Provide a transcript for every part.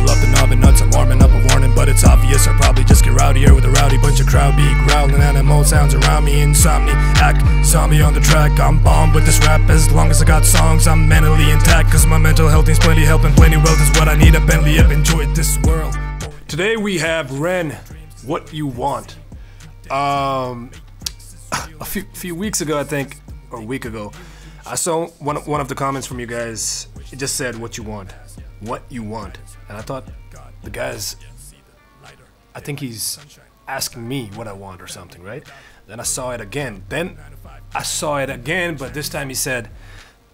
Pull up the knob and nuts, I'm warming up a warning, but it's obvious I probably just get rowdier with a rowdy bunch of crowd beat, growling animal sounds around me. Insomniac, zombie on the track. I'm bombed with this rap as long as I got songs. I'm mentally intact, cause my mental health needs plenty help and plenty wealth is what I need. A Bentley, I've enjoyed this world. Today we have Ren, What You Want. Um, a few, few weeks ago, I think, or a week ago, I saw one, one of the comments from you guys. It just said, What you want. What you want. And I thought, the guy's. I think he's asking me what I want or something, right? Then I saw it again. Then I saw it again, but this time he said,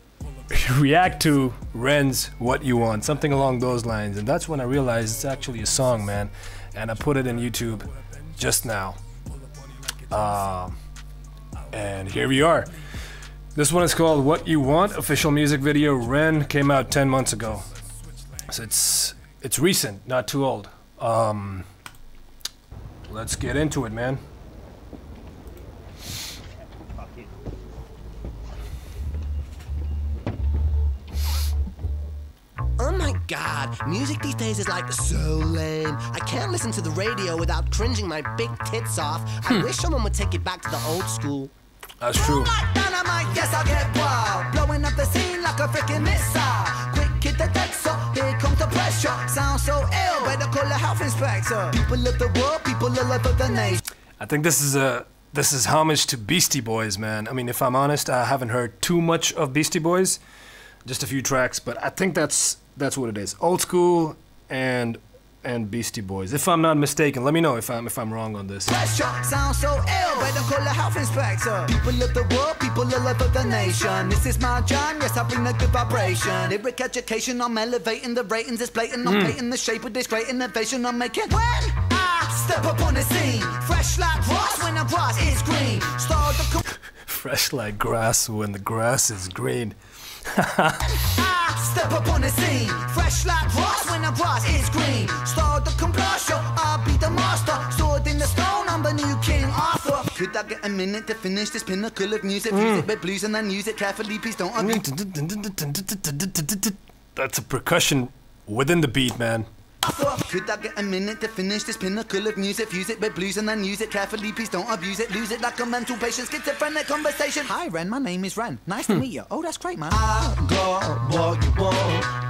react to Ren's What You Want, something along those lines. And that's when I realized it's actually a song, man. And I put it in YouTube just now. Um, and here we are. This one is called What You Want, official music video. Ren came out 10 months ago. So it's it's recent, not too old. Um, let's get into it, man. Oh my god, music these days is like so lame. I can't listen to the radio without cringing my big tits off. I wish someone would take it back to the old school. That's true. Like dynamite, yes, I get wild. Blowing up the scene like a freaking missile. Quick hit the deck, so comes pressure. So ill, better call the health inspector. People of the world, people of the nation. I think this is a this is homage to Beastie Boys, man. I mean, if I'm honest, I haven't heard too much of Beastie Boys, just a few tracks, but I think that's that's what it is. Old school and and Beastie Boys. If I'm not mistaken, let me know if I'm if I'm wrong on this. Pressure sounds so ill, better call the health inspector. People of the world, people of life of the nation. This is my John, yes, I bring the good vibration. Lyric education, I'm elevating the ratings, it's blatant. I'm hmm. painting the shape of this great innovation I'm making. When I step up on the scene, fresh like grass when the grass is green. Start the Fresh like grass when the grass is green. Step up on the scene, fresh like grass when the grass is green. Start the commercial, I'll be the master. Sword in the stone, I'm the new King Arthur. Could I get a minute to finish this pinnacle of music? Fuse mm. it with blues and then use it carefully, please don't mm. abuse. That's a percussion within the beat, man. Could I get a minute to finish this pinnacle of music? Fuse it with blues and then use it carefully. Please don't abuse it. Lose it like a mental patient. Schizophrenic conversation. Hi, Ren. My name is Ren. Nice to hmm. meet you. Oh, that's great, man. I got what you want.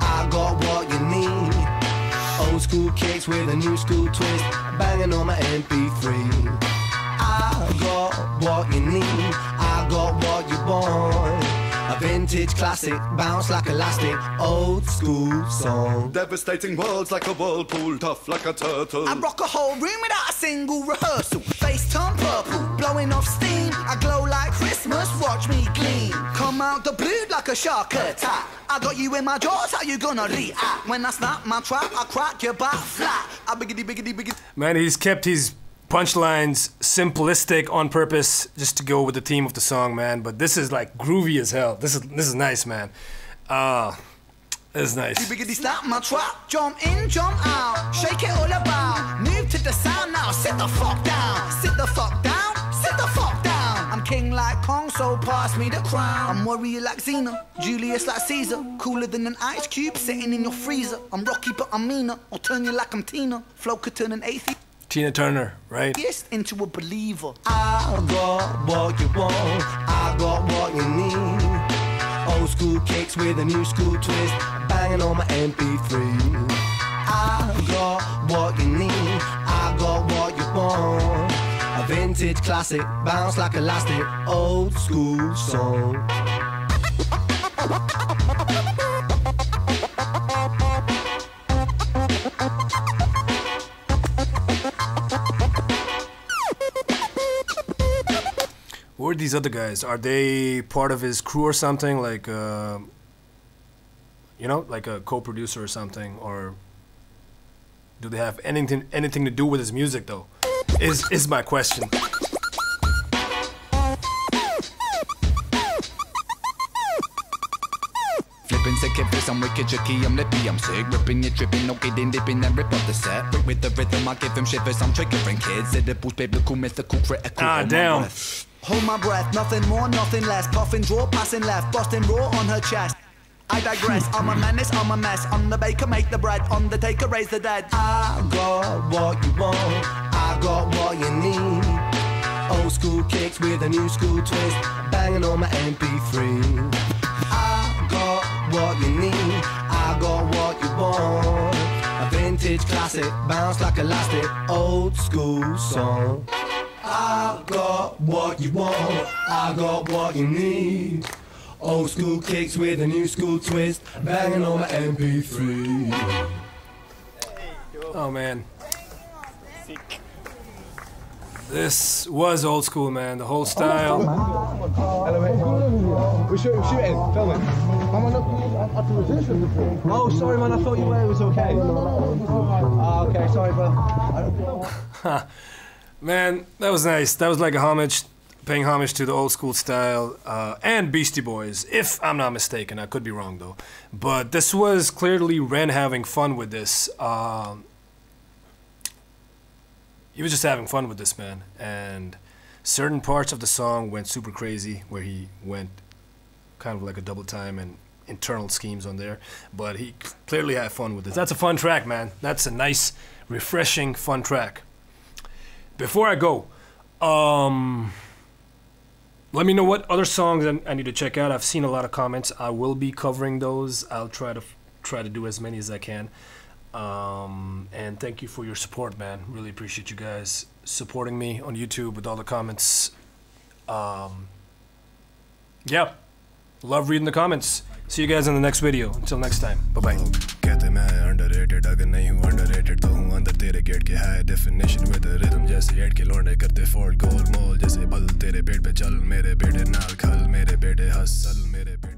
I got what you need. Old school kicks with a new school twist. Banging on my MP3. Vintage classic, bounce like elastic, old school song. Devastating worlds like a whirlpool, tough like a turtle. I rock a whole room without a single rehearsal. Face turn purple, blowing off steam. I glow like Christmas, watch me gleam. Come out the blue like a shark attack. I got you in my jaws, how you gonna react? When I snap my trap, I crack your back flat. I biggity biggity biggity. Man, he's kept his punchlines simplistic on purpose just to go with the theme of the song, man. But this is like groovy as hell. This is this is nice, man. Uh this is nice. Biggity snap my trap, jump in, jump out, shake it all about. Move to the sound now, sit the fuck down, sit the fuck down, sit the fuck down. I'm king like Kong, so pass me the crown. I'm warrior like Xena, Julius like Caesar, cooler than an ice cube sitting in your freezer. I'm Rocky but I'm meaner, I'll turn you like I'm Tina. Flow could turn an atheist Tina Turner, right? into a believer. I got what you want, I got what you need. Old school kicks with a new school twist, banging on my MP3. I got what you need, I got what you want. A vintage classic, bounce like elastic, old school song. Who are these other guys? Are they part of his crew or something? Like, uh, you know, like a co-producer or something, or do they have anything anything to do with his music though? Is is my question. Flipping sick if it's I'm wicked tricky, I'm lippy, I'm sick, ripping you tripping, no kidding, dipping and rip up the set. With the rhythm, I give them shivers, I'm triggering kids. Edibles, biblical, mythical, critical. Ah, damn. Hold my breath, nothing more, nothing less. Puffing draw, passing left, busting raw on her chest. I digress. I'm a menace, I'm a mess. I'm the baker, make the bread. Undertaker, raise the dead. I got what you want, I got what you need. Old school kicks with a new school twist, banging on my MP3. I got what you need, I got what you want. A vintage classic, bounce like elastic, old school song. I got what you want, I got what you need. Old school kicks with a new school twist, banging on my MP3. Oh man. This was old school, man. The whole style. We're shooting, shooting, filming. Oh, sorry, man. I thought you were. It was okay. Oh, okay. Sorry, bro. Man, that was nice. That was like a homage, paying homage to the old school style uh, and Beastie Boys, if I'm not mistaken. I could be wrong though. But this was clearly Ren having fun with this. Um, he was just having fun with this man, and certain parts of the song went super crazy, where he went kind of like a double time and internal schemes on there. But he clearly had fun with this. That's a fun track, man. That's a nice, refreshing, fun track. Before I go, um, let me know what other songs I, need to check out. I've seen a lot of comments. I will be covering those. I'll try to try to do as many as I can. Um, and thank you for your support, man. Really appreciate you guys supporting me on YouTube with all the comments. Um, yeah, love reading the comments. See you guys in the next video. Until next time. Bye bye. कहते मैं underrated अगर नहीं हूँ underrated तो हूँ अंदर तेरे gate के high definition with the rhythm जैसे एड के लौंडे करते फोल्ड गोल मोल जैसे बल तेरे पेट पे चल मेरे बेटे नाल खल मेरे बेटे हसल मेरे बेटे